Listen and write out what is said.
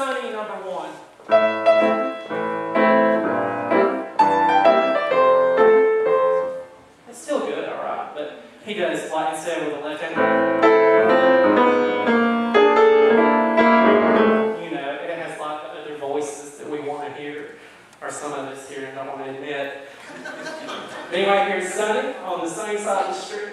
Sunny number one. It's still good, all right, but he does like instead with the left hand. You know, it has like other voices that we want to hear, or some of us here and I want to admit. Anyway, here's Sunny on the sunny side of the street,